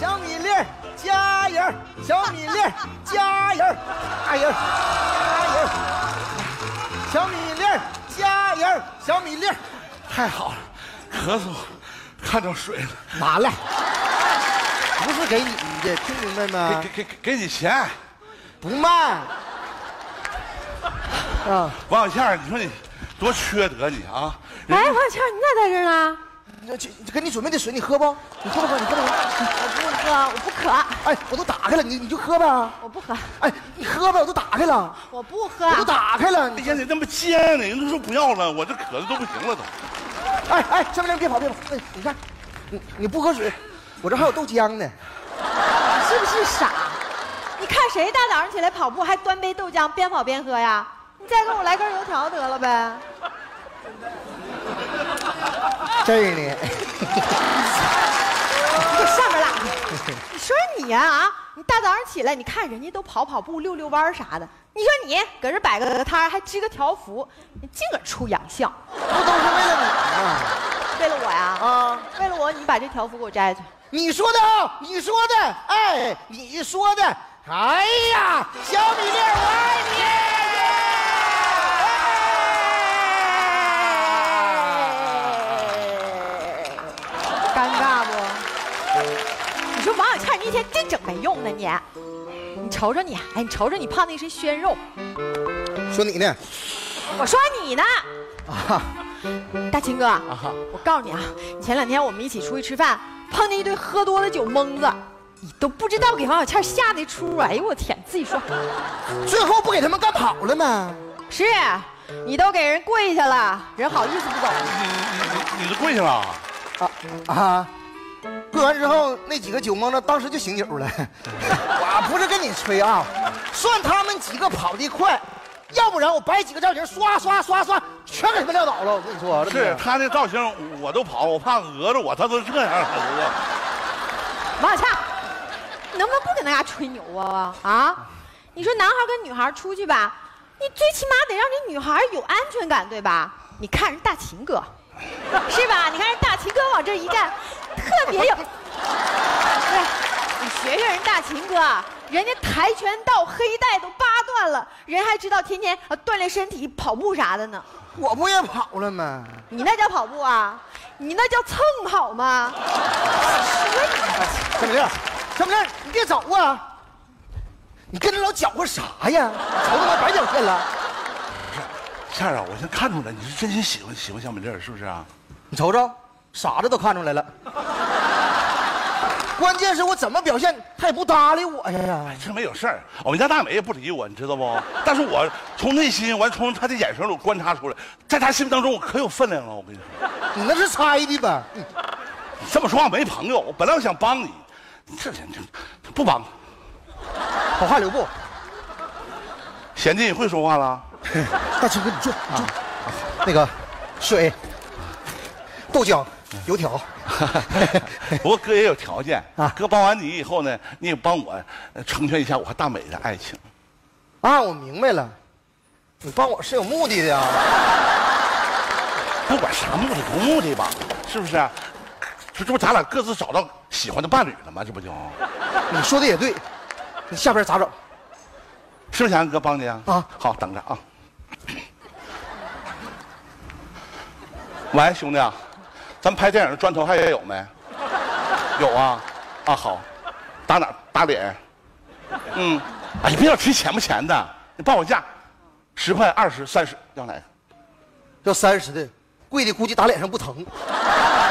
小米粒儿加油，小米粒儿加油，加油，加油，小米粒儿加油，小米粒儿太好了，咳嗽，看着水了，拿来，不是给你的，听明白吗给？给给给你钱，不卖。啊，王小倩，你说你多缺德你啊！哎，王小倩，你咋在这儿呢？给你准备的水，你喝不？你喝不喝？你喝不喝？我不喝，我不渴，哎，我都打开了，你你就喝呗。我不喝，哎，你喝呗，我都打开了，我不喝我。都打开了。哎呀，你这么贱呢？人都说不要了，我这渴的都不行了都。哎哎，小明别跑别跑！哎，你看，你你不喝水，我这还有豆浆呢。你是不是傻？你看谁大早上起来跑步还端杯豆浆边跑边喝呀？你再给我来根油条得了呗。这儿呢，你给上面拉去！你说你呀啊，你大早上起来，你看人家都跑跑步、溜溜弯儿啥的，你说你搁这摆个摊儿还支个条幅，你净搁出洋相。不都是为了你吗为了我呀？啊，为了我，你把这条幅给我摘去。你说的啊，你说的，哎，你说的，哎呀，小米粒，我爱你。一天净整没用的你，你瞅瞅你，哎，你瞅瞅你胖那身鲜肉。说你呢？我说你呢，啊，大秦哥，我告诉你啊，前两天我们一起出去吃饭，碰见一堆喝多了酒蒙子，你都不知道给王小倩吓的出，哎呦我天，自己说，最后不给他们干跑了吗？是你都给人跪下了，人好意思不走？你你你你都跪下了？啊啊！跪完之后，那几个酒蒙子当时就醒酒了。我不是跟你吹啊，算他们几个跑得快，要不然我摆几个造型，刷刷刷刷，全给他们撂倒了。我跟你说，是他那造型我都跑，我怕讹着我，他都这样了。王小倩，你能不能不跟大家吹牛啊？啊，你说男孩跟女孩出去吧，你最起码得让这女孩有安全感，对吧？你看人大秦哥，是吧？你看人大秦哥往这一站，特别有。对，你学学人大秦哥，人家跆拳道黑带都八段了，人还知道天天啊锻炼身体、跑步啥的呢。我不也跑了吗？你那叫跑步啊？你那叫蹭跑吗？小米粒儿，小米粒，你别走啊！你跟着老搅和啥呀？瞅他妈白脚线了。不是倩儿啊，我先看出来你是真心喜欢喜欢小美丽，是不是啊？你瞅瞅，傻子都看出来了。关键是我怎么表现，他也不搭理我呀。这没有事儿，我们家大美也不理我，你知道不？但是我从内心，完从她的眼神里我观察出来，在她心目当中我可有分量了。我跟你说，你那是猜的吧？嗯你这么说话没朋友。我本来我想帮你，这人这不帮。好汉留步。贤弟，你会说话了？大青哥，你坐，你坐。那个，水、豆浆、油条。不过哥也有条件啊哥帮完你以后呢，你也帮我呃成全一下我和大美的爱情。啊，我明白了，你帮我是有目的的呀。不管啥目的不目的吧，是不是？这这不咱俩各自找到喜欢的伴侣了吗？这不就，你说的也对，你下边咋整？是不是想让哥帮你啊？啊好，等着啊。喂，兄弟啊，咱拍电影的砖头还有没？有啊，啊好，打哪？打脸。嗯，哎，你别老提钱不钱的，你报个价，十块、二十、三十，要哪个？要三十的，贵的估计打脸上不疼。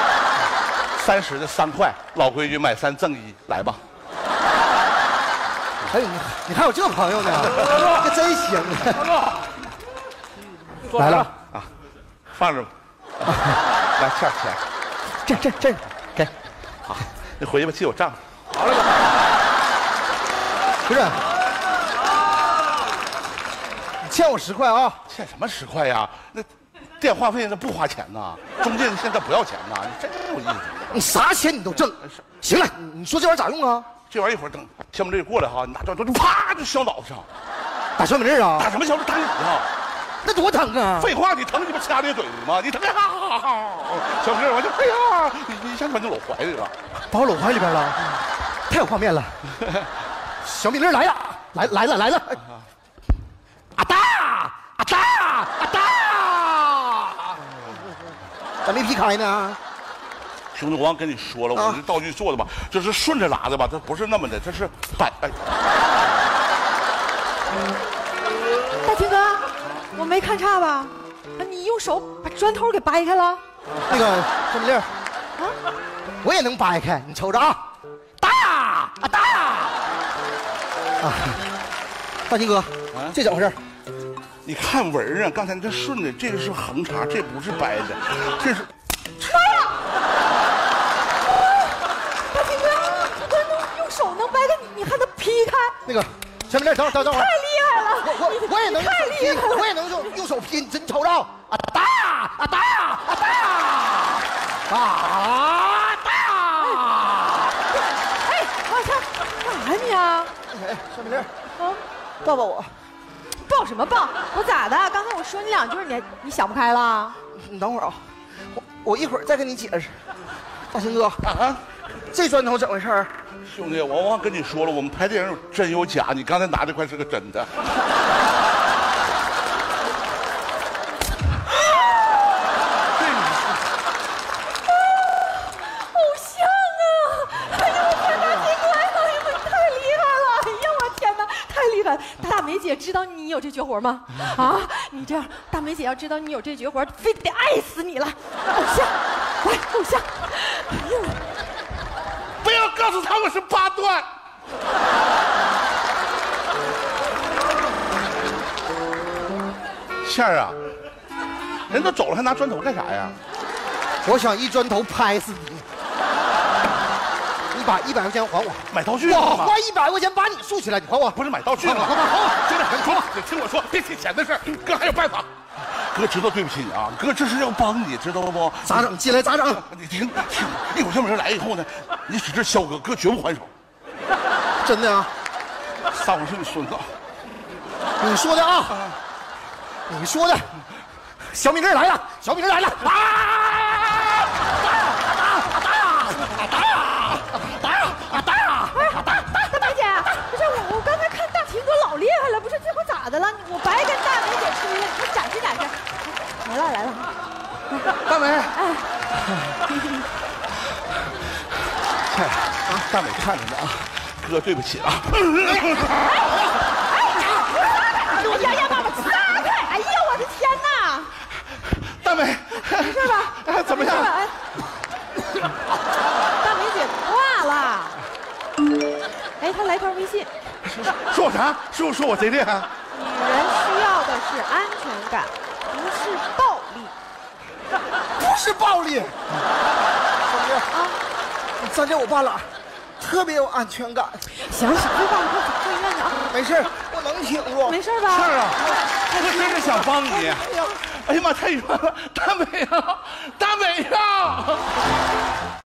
三十的三块，老规矩，买三赠一，来吧。哎呦，你你还有这朋友呢，这真行啊！来了，啊，放着吧。来，欠钱，这这这，给，好，你回去吧，记我账。不是，你欠我十块啊！欠什么十块呀？那电话费那不花钱呐，中介现在不要钱呐，你真有意思。你啥钱你都挣。行了，你你说这玩意儿咋用啊？这玩意儿一会儿等小美丽过来哈，你拿砖头就啪就削脑袋上，打小米粒儿啊？打什么削？打你啊！那多疼啊！废话，你疼你不掐你嘴的吗？你疼干哈？小哥，我就哎呀，一下把你搂怀里了。把我搂怀里边了，太有画面了。小米粒来了，来来了来了，啊哒啊哒啊哒，咋没劈开呢？兄弟，我忘跟你说了，啊我这道具做的吧，这是顺着拉的吧，这不是那么的，这是摆。哎，大秦哥，我没看差吧？啊你用手把砖头给掰开了？那个小米粒儿，啊，我也能掰开，你瞅着啊，哒啊哒啊，大金哥，这怎么回事？你看纹啊，刚才你这顺的，这个是横插，这不是掰的，这是大金哥，你关能用手能掰开，你你还能劈开？那个小米粒儿，等会儿等会儿等会儿，厉害了！我我我也能太厉害了！我也能用用手拼，你真瞅着啊哒啊哒啊哒啊哒。哎，往下干啥你啊？哎，小米粒儿，啊，抱抱我。抱什么抱？我咋的？刚才我说你两句，你你想不开了？你等会儿啊，我我一会儿再跟你解释。大兴哥，啊，这砖头怎么回事儿？兄弟，我忘跟你说了，我们拍电影有真有假，你刚才拿这块是个真的。这个偶像啊！哎呦我天，大金哥，哎呦你太厉害了！哎呀我天哪，太厉害了！大梅姐知道你有这绝活吗？啊，你这样，大梅姐要知道你有这绝活，非得爱死你了！偶像，来，偶像，哎呦，告诉他我是八段。倩儿啊，人都走了，还拿砖头干啥呀？我想一砖头拍死你！你把一百块钱还我，买道具我？花一百块钱把你竖起来，你还我。不是买道具吗？还我还我兄弟，你听你听我说，别提钱的事儿，哥还有办法。哥知道对不起你啊，哥这是要帮你，知道不？咋整？进来咋整？你听听，一会儿小美人来以后呢，你使劲削哥，哥绝不还手。真的啊？撒谎是你孙子，你说的啊？你说的。小米粒来了，小米粒来了！啊！大美，哎，倩儿啊，大美看着呢啊，哥对不起啊。我呀呀，妈妈撒开！哎呀，我的天哪！大美，没事吧？哎怎么样大美姐挂了。哎，他来条微信。说我啥？说说我贼厉害？女人需要的是安全感，不是是暴力。小米粒儿啊，三姐我爸了特别有安全感。行，少废话，你快走上医院去啊！没事，我能挺住。没事吧？倩儿啊，我真是想帮你。哎呀，哎呀妈，太冤了，大美啊，大美呀！